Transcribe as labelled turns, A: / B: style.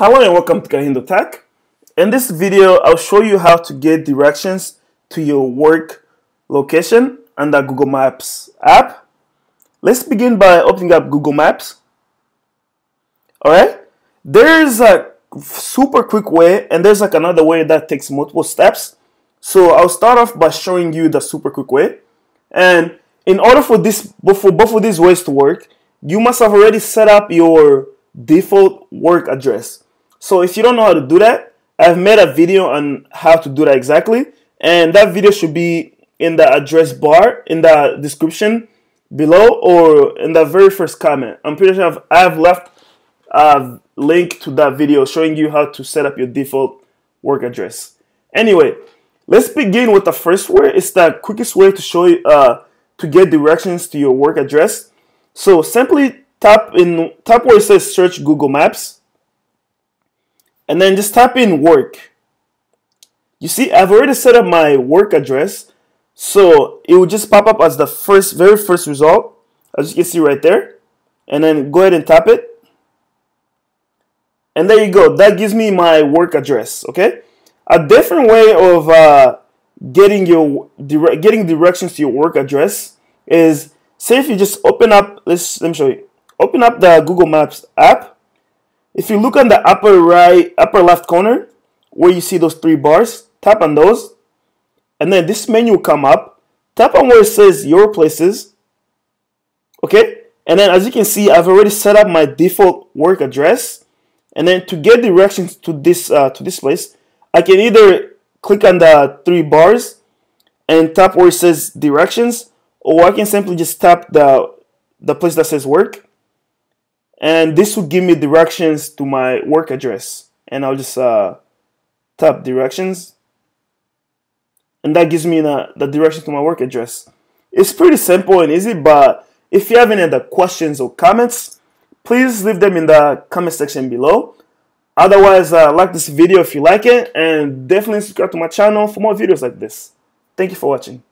A: Hello and welcome to Kahindo Tech. In this video, I'll show you how to get directions to your work location under Google Maps app. Let's begin by opening up Google Maps. Alright, there's a super quick way and there's like another way that takes multiple steps. So I'll start off by showing you the super quick way. And in order for this for both of these ways to work, you must have already set up your default work address. So if you don't know how to do that, I've made a video on how to do that exactly. And that video should be in the address bar in the description below or in the very first comment. I'm pretty sure I've, I've left a link to that video showing you how to set up your default work address. Anyway, let's begin with the first way. It's the quickest way to show you, uh, to get directions to your work address. So simply tap in tap where it says search Google Maps and then just type in work. You see, I've already set up my work address, so it will just pop up as the first, very first result, as you can see right there. And then go ahead and tap it. And there you go. That gives me my work address. Okay. A different way of uh, getting your dire getting directions to your work address is say if you just open up. Let's let me show you. Open up the Google Maps app if you look on the upper right, upper left corner, where you see those three bars, tap on those, and then this menu will come up. Tap on where it says Your Places, okay? And then as you can see, I've already set up my default work address. And then to get directions to this uh, to this place, I can either click on the three bars and tap where it says directions, or I can simply just tap the the place that says work and this will give me directions to my work address. And I'll just uh, tap directions. And that gives me the, the direction to my work address. It's pretty simple and easy but if you have any other questions or comments please leave them in the comment section below. Otherwise uh, like this video if you like it and definitely subscribe to my channel for more videos like this. Thank you for watching